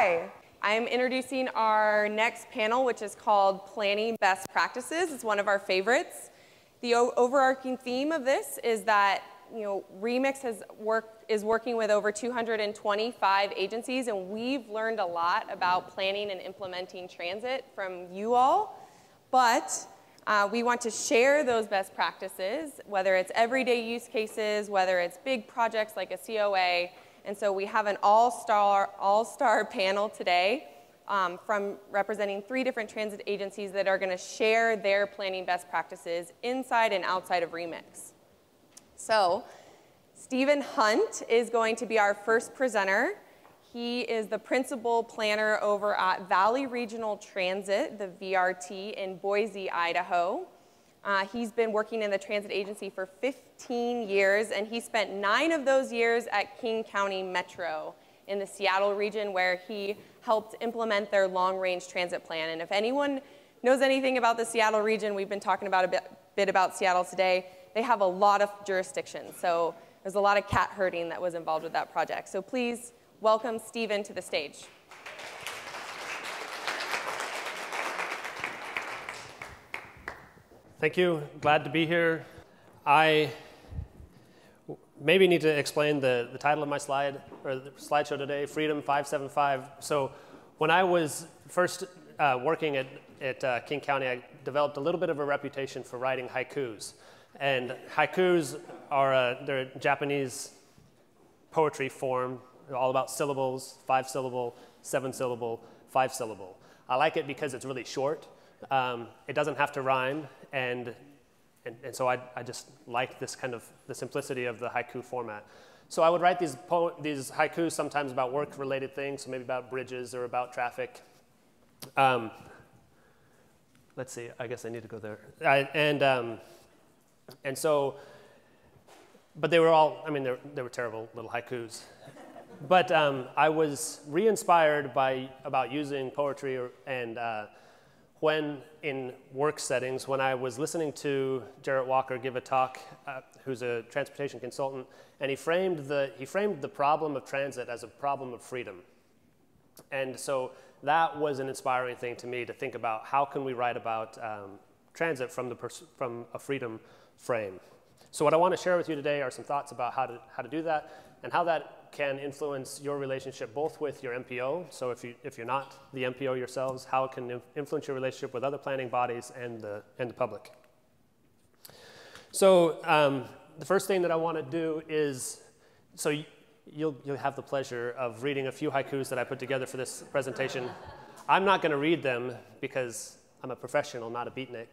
Hi, I'm introducing our next panel, which is called Planning Best Practices. It's one of our favorites. The overarching theme of this is that you know, Remix has is working with over 225 agencies, and we've learned a lot about planning and implementing transit from you all. But uh, we want to share those best practices, whether it's everyday use cases, whether it's big projects like a COA. And so we have an all-star all-star panel today um, from representing three different transit agencies that are going to share their planning best practices inside and outside of Remix. So Stephen Hunt is going to be our first presenter. He is the principal planner over at Valley Regional Transit, the VRT, in Boise, Idaho. Uh, he's been working in the transit agency for 15 years, and he spent nine of those years at King County Metro in the Seattle region, where he helped implement their long-range transit plan. And if anyone knows anything about the Seattle region, we've been talking about a bit, bit about Seattle today, they have a lot of jurisdictions. So there's a lot of cat herding that was involved with that project. So please welcome Stephen to the stage. Thank you. Glad to be here. I maybe need to explain the, the title of my slide or the slideshow today, Freedom 575. So when I was first uh, working at, at uh, King County, I developed a little bit of a reputation for writing haikus. And haikus are a, they're a Japanese poetry form, they're all about syllables, five syllable, seven syllable, five syllable. I like it because it's really short. Um, it doesn't have to rhyme, and and, and so I, I just like this kind of the simplicity of the haiku format. So I would write these, these haikus sometimes about work-related things, so maybe about bridges or about traffic. Um, let's see, I guess I need to go there. I, and, um, and so, but they were all, I mean, they were terrible little haikus. But um, I was re-inspired by, about using poetry or, and uh, when in work settings, when I was listening to Jarrett Walker give a talk, uh, who's a transportation consultant, and he framed, the, he framed the problem of transit as a problem of freedom. And so that was an inspiring thing to me to think about how can we write about um, transit from, the from a freedom frame. So what I want to share with you today are some thoughts about how to, how to do that and how that can influence your relationship both with your MPO, so if, you, if you're not the MPO yourselves, how it can influence your relationship with other planning bodies and the, and the public. So um, the first thing that I want to do is, so you'll, you'll have the pleasure of reading a few haikus that I put together for this presentation. I'm not going to read them because I'm a professional, not a beatnik.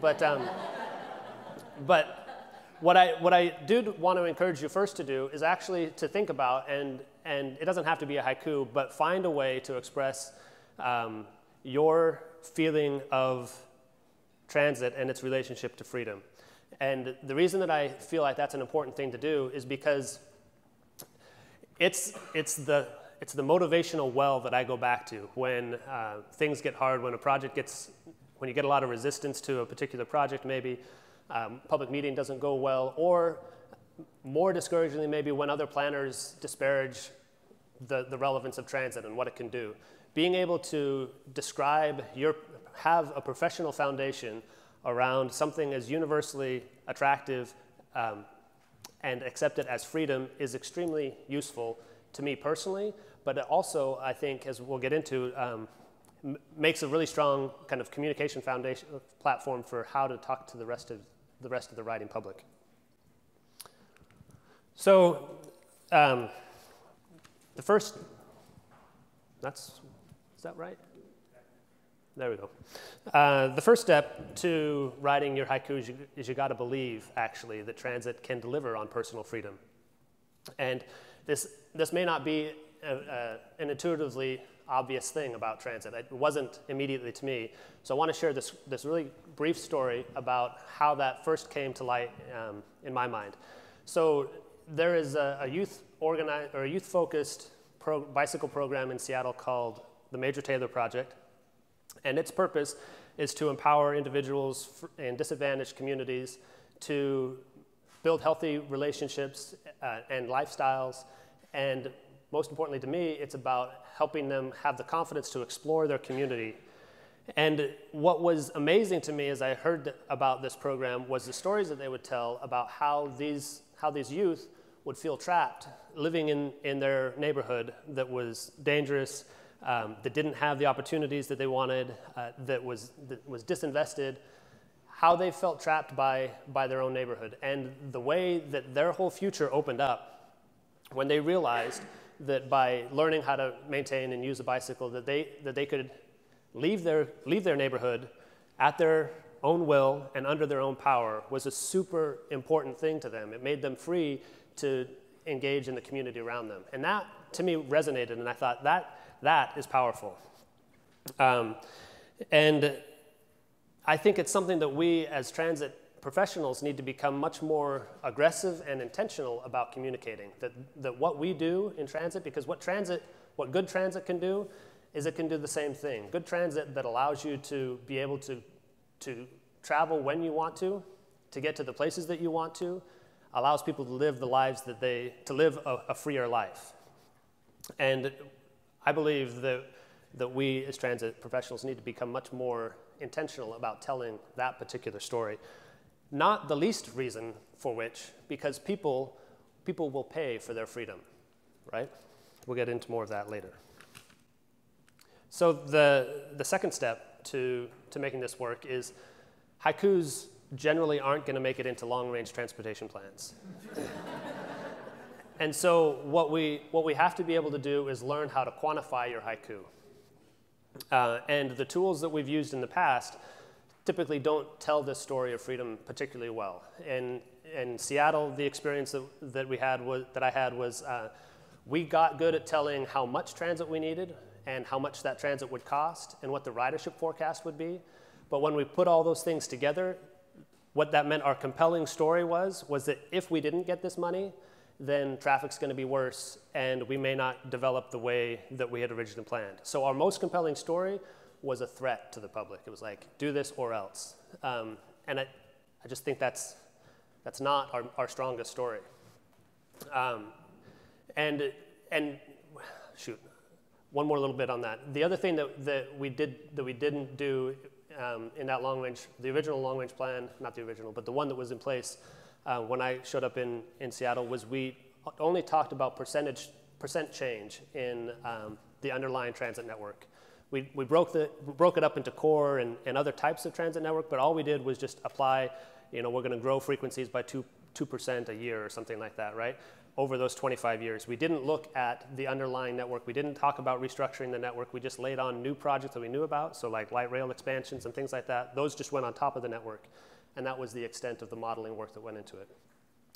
But, um, but what I, what I do want to encourage you first to do is actually to think about, and, and it doesn't have to be a haiku, but find a way to express um, your feeling of transit and its relationship to freedom. And the reason that I feel like that's an important thing to do is because it's, it's, the, it's the motivational well that I go back to when uh, things get hard, when a project gets, when you get a lot of resistance to a particular project maybe, um, public meeting doesn't go well, or more discouragingly, maybe when other planners disparage the, the relevance of transit and what it can do. Being able to describe your, have a professional foundation around something as universally attractive um, and accepted as freedom is extremely useful to me personally, but also I think, as we'll get into, um, makes a really strong kind of communication foundation platform for how to talk to the rest of the rest of the writing public. So um, the first, that's, is that right? There we go. Uh, the first step to writing your haiku is you, is you got to believe, actually, that transit can deliver on personal freedom. And this, this may not be an intuitively obvious thing about transit. It wasn't immediately to me. So I want to share this, this really brief story about how that first came to light um, in my mind. So there is a, a youth organized or a youth focused pro bicycle program in Seattle called the Major Taylor Project. And its purpose is to empower individuals in disadvantaged communities to build healthy relationships uh, and lifestyles and most importantly to me, it's about helping them have the confidence to explore their community. And what was amazing to me as I heard about this program was the stories that they would tell about how these, how these youth would feel trapped living in, in their neighborhood that was dangerous, um, that didn't have the opportunities that they wanted, uh, that, was, that was disinvested, how they felt trapped by, by their own neighborhood, and the way that their whole future opened up when they realized that by learning how to maintain and use a bicycle, that they, that they could leave their, leave their neighborhood at their own will and under their own power was a super important thing to them. It made them free to engage in the community around them. And that, to me, resonated, and I thought that, that is powerful. Um, and I think it's something that we as transit professionals need to become much more aggressive and intentional about communicating. That, that what we do in transit, because what transit, what good transit can do, is it can do the same thing. Good transit that allows you to be able to, to travel when you want to, to get to the places that you want to, allows people to live the lives that they, to live a, a freer life. And I believe that, that we as transit professionals need to become much more intentional about telling that particular story. Not the least reason for which, because people, people will pay for their freedom, right? We'll get into more of that later. So the, the second step to, to making this work is haikus generally aren't going to make it into long-range transportation plans. and so what we, what we have to be able to do is learn how to quantify your haiku. Uh, and the tools that we've used in the past typically don't tell this story of freedom particularly well. In, in Seattle, the experience that, that we had was, that I had was uh, we got good at telling how much transit we needed and how much that transit would cost and what the ridership forecast would be. But when we put all those things together, what that meant our compelling story was, was that if we didn't get this money, then traffic's going to be worse and we may not develop the way that we had originally planned. So our most compelling story was a threat to the public. It was like, do this or else. Um, and I, I just think that's, that's not our, our strongest story. Um, and, and shoot, one more little bit on that. The other thing that, that, we, did, that we didn't do um, in that long range, the original long range plan, not the original, but the one that was in place uh, when I showed up in, in Seattle was we only talked about percentage, percent change in um, the underlying transit network. We, we broke, the, broke it up into core and, and other types of transit network, but all we did was just apply, you know, we're going to grow frequencies by 2, 2% a year or something like that, right? over those 25 years. We didn't look at the underlying network. We didn't talk about restructuring the network. We just laid on new projects that we knew about, so like light rail expansions and things like that. Those just went on top of the network, and that was the extent of the modeling work that went into it.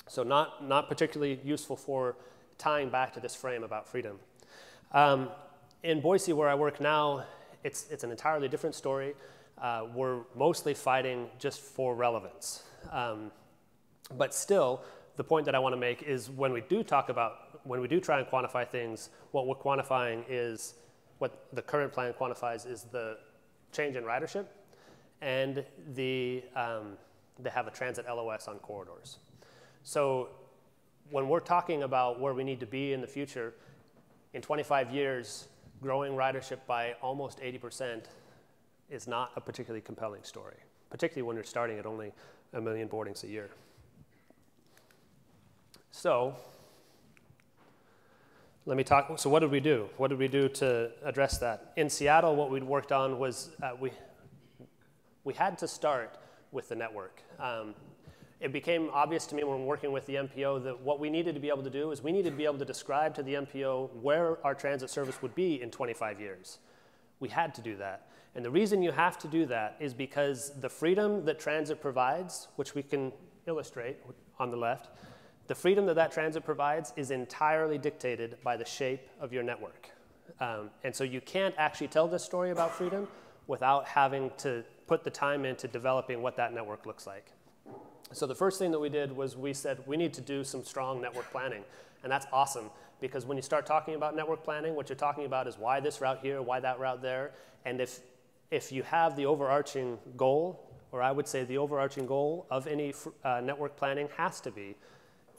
So not, not particularly useful for tying back to this frame about freedom. Um, in Boise, where I work now, it's, it's an entirely different story. Uh, we're mostly fighting just for relevance. Um, but still, the point that I want to make is when we do talk about, when we do try and quantify things, what we're quantifying is, what the current plan quantifies is the change in ridership and the, um, they have a transit LOS on corridors. So when we're talking about where we need to be in the future, in 25 years, growing ridership by almost 80% is not a particularly compelling story, particularly when you're starting at only a million boardings a year. So, let me talk. So, what did we do? What did we do to address that? In Seattle, what we'd worked on was uh, we, we had to start with the network. Um, it became obvious to me when working with the MPO that what we needed to be able to do is we needed to be able to describe to the MPO where our transit service would be in 25 years. We had to do that. And the reason you have to do that is because the freedom that transit provides, which we can illustrate on the left, the freedom that that transit provides is entirely dictated by the shape of your network. Um, and so you can't actually tell this story about freedom without having to put the time into developing what that network looks like. So the first thing that we did was we said we need to do some strong network planning. And that's awesome because when you start talking about network planning, what you're talking about is why this route here, why that route there. And if, if you have the overarching goal, or I would say the overarching goal of any uh, network planning has to be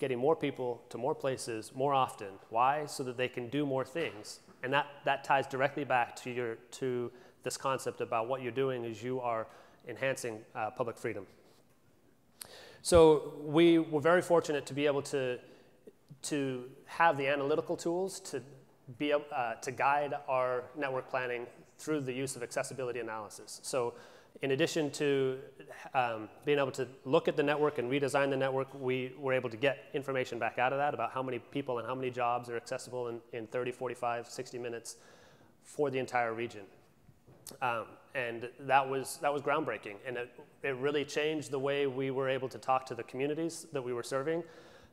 getting more people to more places more often. Why? So that they can do more things. And that, that ties directly back to, your, to this concept about what you're doing is you are enhancing uh, public freedom. So we were very fortunate to be able to, to have the analytical tools to, be, uh, to guide our network planning through the use of accessibility analysis. So in addition to um, being able to look at the network and redesign the network, we were able to get information back out of that about how many people and how many jobs are accessible in, in 30, 45, 60 minutes for the entire region. Um, and that was, that was groundbreaking. And it, it really changed the way we were able to talk to the communities that we were serving.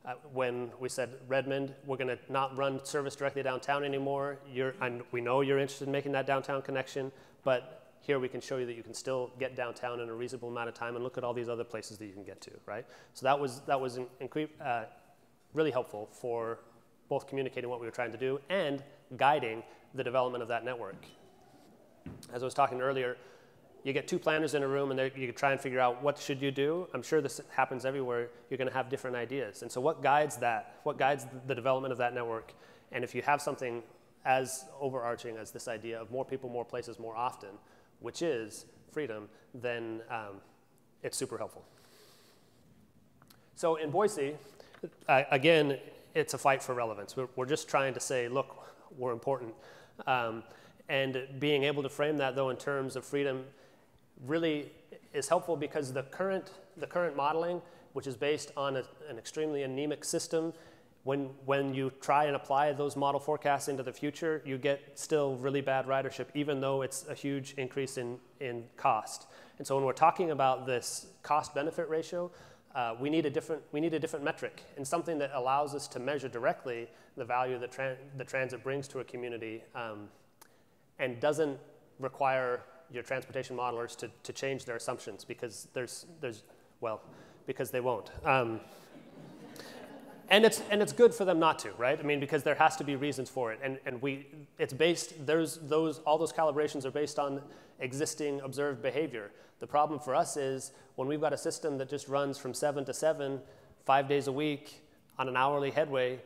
Uh, when we said, Redmond, we're going to not run service directly downtown anymore. You're, and we know you're interested in making that downtown connection, but here we can show you that you can still get downtown in a reasonable amount of time and look at all these other places that you can get to, right? So that was, that was uh, really helpful for both communicating what we were trying to do and guiding the development of that network as I was talking earlier, you get two planners in a room and you try and figure out what should you do. I'm sure this happens everywhere. You're going to have different ideas. And so what guides that? What guides the development of that network? And if you have something as overarching as this idea of more people, more places, more often, which is freedom, then um, it's super helpful. So in Boise, uh, again, it's a fight for relevance. We're, we're, just trying to say, look, we're important. Um, and being able to frame that, though, in terms of freedom really is helpful because the current, the current modeling, which is based on a, an extremely anemic system, when, when you try and apply those model forecasts into the future, you get still really bad ridership, even though it's a huge increase in, in cost. And so when we're talking about this cost benefit ratio, uh, we, need a different, we need a different metric and something that allows us to measure directly the value that the transit brings to a community um, and doesn't require your transportation modelers to, to change their assumptions because there's, there's well, because they won't. Um, and it's, and it's good for them not to, right? I mean, because there has to be reasons for it. And, and we, it's based, there's those, all those calibrations are based on existing observed behavior. The problem for us is when we've got a system that just runs from seven to seven, five days a week on an hourly headway,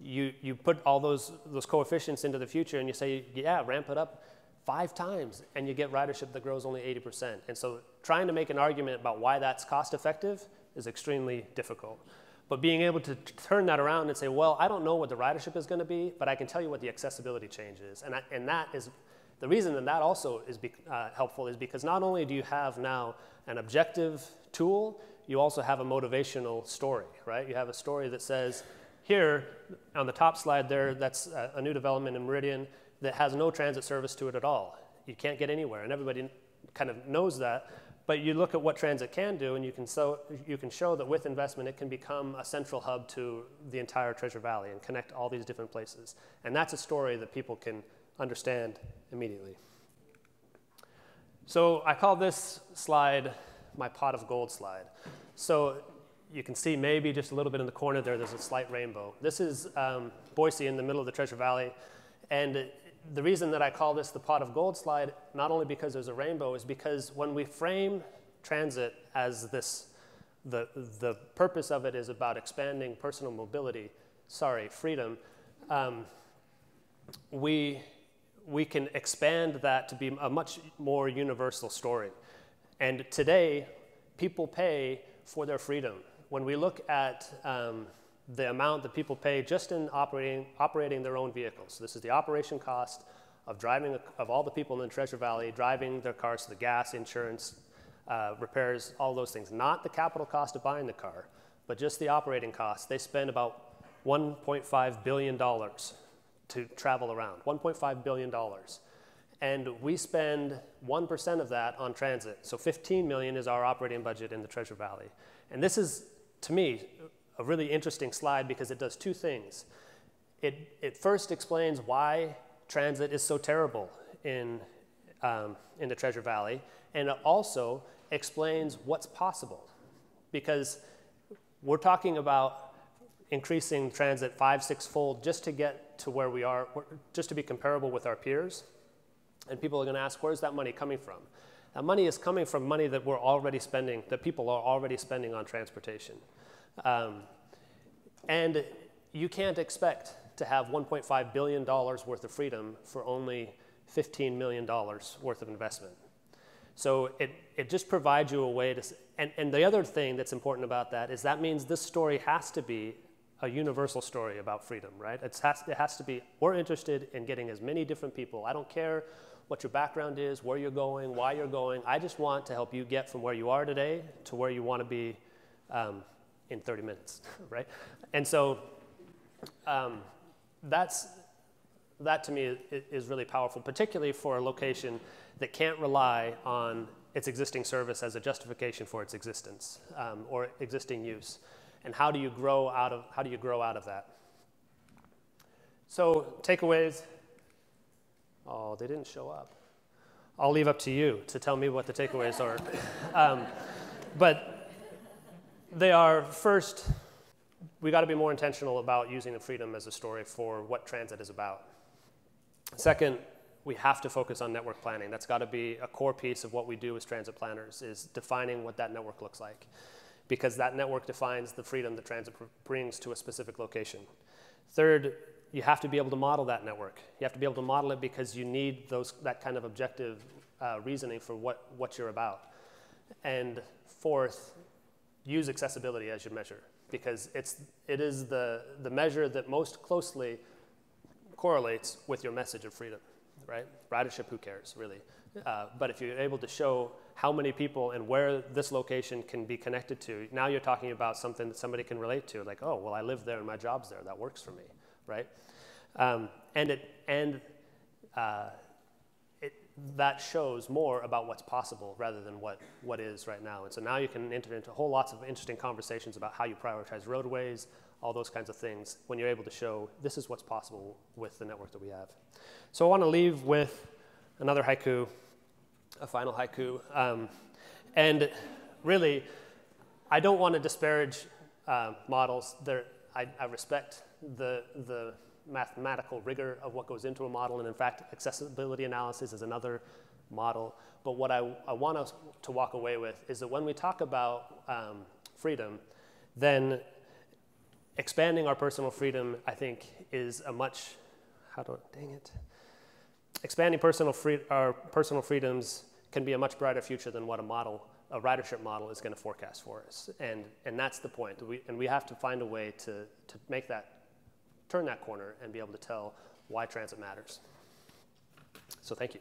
you, you put all those, those coefficients into the future and you say, yeah, ramp it up five times, and you get ridership that grows only 80%. And so trying to make an argument about why that's cost effective is extremely difficult. But being able to turn that around and say, well, I don't know what the ridership is going to be, but I can tell you what the accessibility change is. And, I, and that is the reason that that also is be, uh, helpful is because not only do you have now an objective tool, you also have a motivational story, right? You have a story that says, here, on the top slide there, that's a new development in Meridian that has no transit service to it at all. You can't get anywhere, and everybody kind of knows that. But you look at what transit can do, and you can, so, you can show that with investment, it can become a central hub to the entire Treasure Valley and connect all these different places. And that's a story that people can understand immediately. So I call this slide my pot of gold slide. So you can see maybe just a little bit in the corner there, there's a slight rainbow. This is um, Boise in the middle of the Treasure Valley. And the reason that I call this the pot of gold slide, not only because there's a rainbow, is because when we frame transit as this, the, the purpose of it is about expanding personal mobility, sorry, freedom, um, we, we can expand that to be a much more universal story. And today, people pay for their freedom when we look at um, the amount that people pay just in operating, operating their own vehicles, so this is the operation cost of driving, of all the people in the Treasure Valley driving their cars, so the gas, insurance, uh, repairs, all those things. Not the capital cost of buying the car, but just the operating costs. They spend about $1.5 billion to travel around, $1.5 billion. And we spend 1% of that on transit. So 15 million is our operating budget in the Treasure Valley. And this is to me, a really interesting slide because it does two things. It, it first explains why transit is so terrible in, um, in the Treasure Valley, and it also explains what's possible. Because we're talking about increasing transit five, six fold just to get to where we are, just to be comparable with our peers. And people are going to ask, where's that money coming from? That money is coming from money that we're already spending, that people are already spending on transportation. Um, and you can't expect to have $1.5 billion worth of freedom for only $15 million worth of investment. So it, it just provides you a way to, and, and the other thing that's important about that is that means this story has to be a universal story about freedom, right? It's has, it has to be, we're interested in getting as many different people. I don't care what your background is, where you're going, why you're going. I just want to help you get from where you are today to where you want to be um, in 30 minutes, right? And so um, that's, that to me is really powerful, particularly for a location that can't rely on its existing service as a justification for its existence um, or existing use. And how do you grow out of, how do you grow out of that? So takeaways, oh, they didn't show up. I'll leave up to you to tell me what the takeaways are. Um, but they are first, we got to be more intentional about using the freedom as a story for what transit is about. Second, we have to focus on network planning. That's got to be a core piece of what we do as transit planners is defining what that network looks like because that network defines the freedom that transit brings to a specific location. Third, you have to be able to model that network. You have to be able to model it because you need those, that kind of objective uh, reasoning for what, what you're about. And fourth, use accessibility as your measure because it's, it is the, the measure that most closely correlates with your message of freedom right? Ridership, who cares, really? Uh, but if you're able to show how many people and where this location can be connected to, now you're talking about something that somebody can relate to, like, oh, well, I live there and my job's there. That works for me, right? Um, and it, and uh, it, that shows more about what's possible rather than what, what is right now. And so now you can enter into whole lots of interesting conversations about how you prioritize roadways, all those kinds of things when you're able to show this is what's possible with the network that we have. So I want to leave with another haiku, a final haiku. Um, and really, I don't want to disparage uh, models. I, I, respect the, the mathematical rigor of what goes into a model, and in fact, accessibility analysis is another model. But what I, I want us to walk away with is that when we talk about um, freedom, then expanding our personal freedom, I think, is a much, how do, I, dang it. Expanding personal free, our personal freedoms can be a much brighter future than what a model, a ridership model is going to forecast for us. And, and that's the point. We, and we have to find a way to, to make that, turn that corner and be able to tell why transit matters. So thank you.